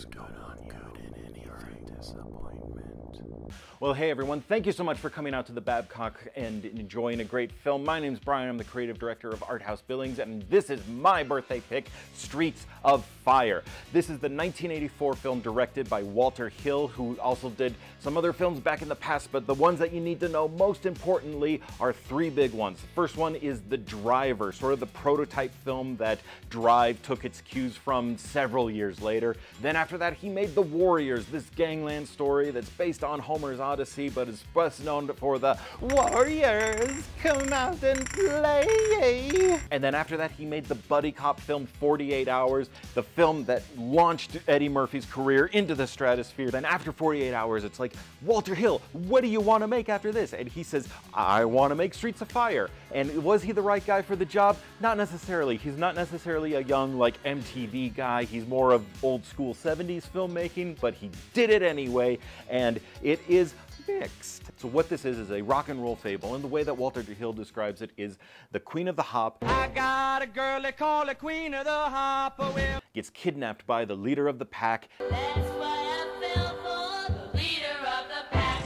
looks good on good in any disappointment. Well, hey everyone, thank you so much for coming out to the Babcock and enjoying a great film. My name's Brian, I'm the creative director of Art House Billings, and this is my birthday pick, Streets of Fire. This is the 1984 film directed by Walter Hill, who also did some other films back in the past, but the ones that you need to know most importantly are three big ones. The first one is The Driver, sort of the prototype film that Drive took its cues from several years later. Then after that, he made The Warriors, this gangland story that's based on Homer's Odyssey, but is best known for the Warriors come out and play. And then after that, he made the buddy cop film 48 Hours, the film that launched Eddie Murphy's career into the stratosphere. Then after 48 Hours, it's like, Walter Hill, what do you want to make after this? And he says, I want to make Streets of Fire. And was he the right guy for the job? Not necessarily. He's not necessarily a young, like, MTV guy. He's more of old school 70s filmmaking, but he did it anyway. And it is mixed. So what this is is a rock and roll fable, and the way that Walter Hill describes it is the queen of the hop I got a girl they call the queen of the hop. Well. gets kidnapped by the leader of the pack, That's what I fell for, the leader of the pack.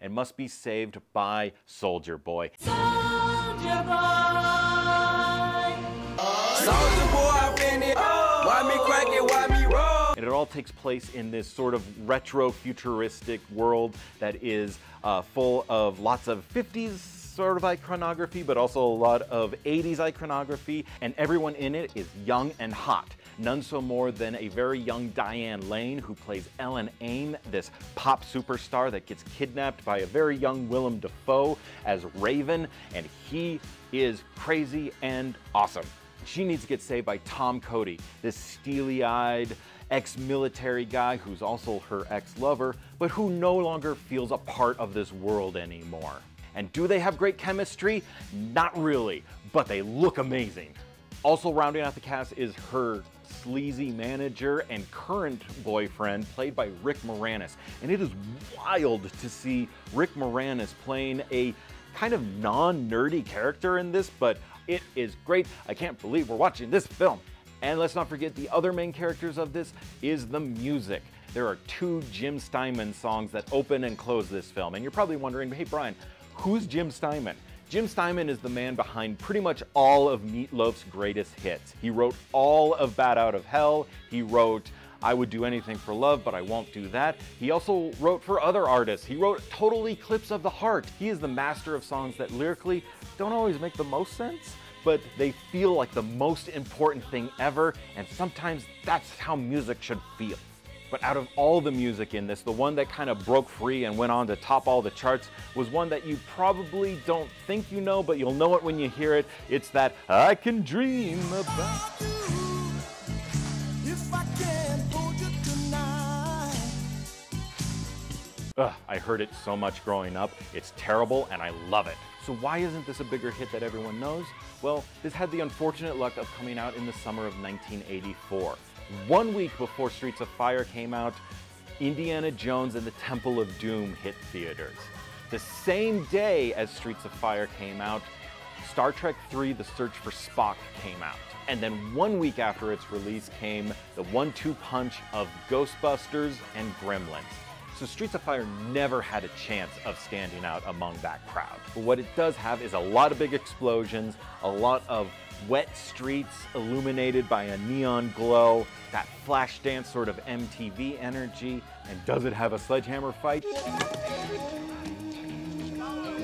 and must be saved by Soldier Boy. Soldier takes place in this sort of retro futuristic world that is uh, full of lots of 50s sort of iconography, but also a lot of 80s iconography. And everyone in it is young and hot. None so more than a very young Diane Lane, who plays Ellen Aim, this pop superstar that gets kidnapped by a very young Willem Dafoe as Raven, and he is crazy and awesome. She needs to get saved by Tom Cody, this steely eyed ex military guy who's also her ex lover, but who no longer feels a part of this world anymore. And do they have great chemistry? Not really, but they look amazing. Also, rounding out the cast is her sleazy manager and current boyfriend, played by Rick Moranis. And it is wild to see Rick Moranis playing a kind of non nerdy character in this, but it is great. I can't believe we're watching this film. And let's not forget the other main characters of this is the music. There are two Jim Steinman songs that open and close this film. And you're probably wondering, hey Brian, who's Jim Steinman? Jim Steinman is the man behind pretty much all of Meatloaf's greatest hits. He wrote all of Bat Out of Hell. He wrote I Would Do Anything for Love, but I Won't Do That. He also wrote for other artists. He wrote Total Eclipse of the Heart. He is the master of songs that lyrically don't always make the most sense, but they feel like the most important thing ever, and sometimes that's how music should feel. But out of all the music in this, the one that kind of broke free and went on to top all the charts was one that you probably don't think you know, but you'll know it when you hear it. It's that I Can Dream About. Ugh, I heard it so much growing up. It's terrible and I love it. So why isn't this a bigger hit that everyone knows? Well, this had the unfortunate luck of coming out in the summer of 1984. One week before Streets of Fire came out, Indiana Jones and the Temple of Doom hit theaters. The same day as Streets of Fire came out, Star Trek III The Search for Spock came out. And then one week after its release came the one two punch of Ghostbusters and Gremlins. So Streets of Fire never had a chance of standing out among that crowd. But what it does have is a lot of big explosions, a lot of wet streets illuminated by a neon glow, that flash dance sort of MTV energy, and does it have a sledgehammer fight?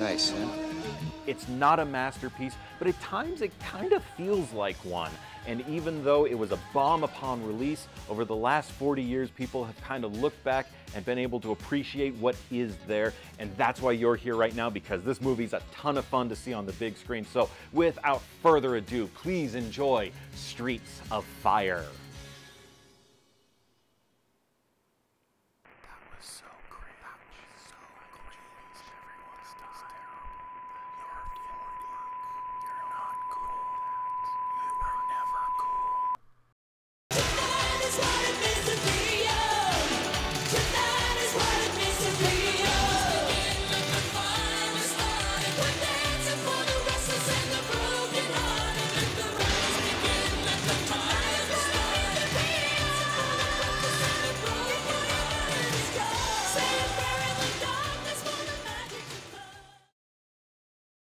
Nice, huh? It's not a masterpiece, but at times it kind of feels like one. And even though it was a bomb upon release, over the last 40 years, people have kind of looked back and been able to appreciate what is there. And that's why you're here right now, because this movie's a ton of fun to see on the big screen. So without further ado, please enjoy Streets of Fire.